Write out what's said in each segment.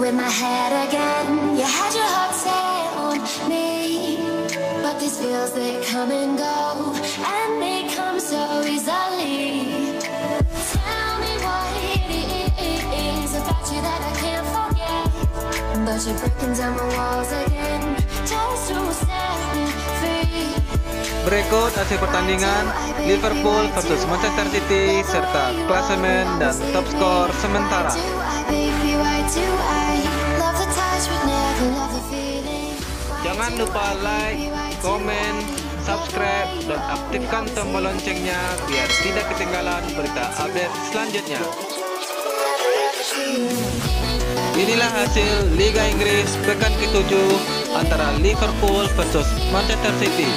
my head again. You had your heart set on me, but these feels they come and go, and they come so easily. Tell me what it is about you that I can't forget, but you're breaking down my walls again, just to set me free. Berikut hasil pertandingan Liverpool versus Manchester City serta klasemen dan top skor sementara. Jangan lupa like, komen, subscribe, dan aktifkan tombol loncengnya biar tidak ketinggalan berita update selanjutnya. Inilah hasil Liga Inggris pekan ke-7 antara Liverpool versus Manchester City.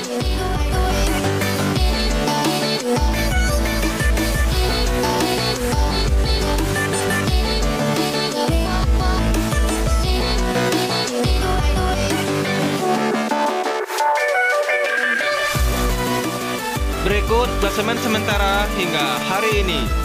Berikut klasemen sementara hingga hari ini.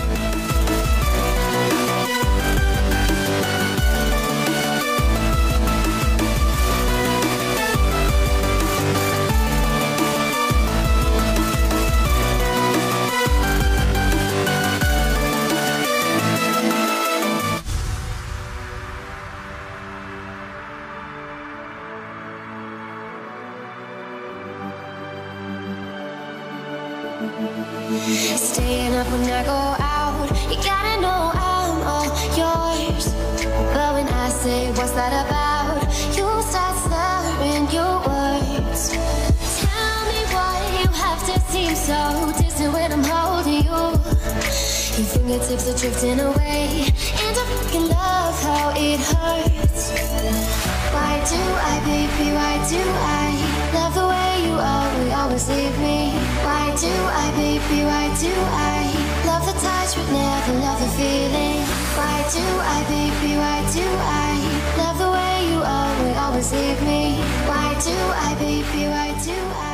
Staying up when I go out, you gotta know I'm all yours. But when I say what's that about, you start slurring your words. Tell me why you have to seem so distant when I'm holding you. Your fingertips are drifting away, and I fucking love how it hurts. Why do I, baby? Why do I love the way you always, always leave me? Why do I, baby? Why do I love the touch but never love the feeling? Why do I, baby? Why do I love the way you always, always leave me? Why do I, baby? Why do I?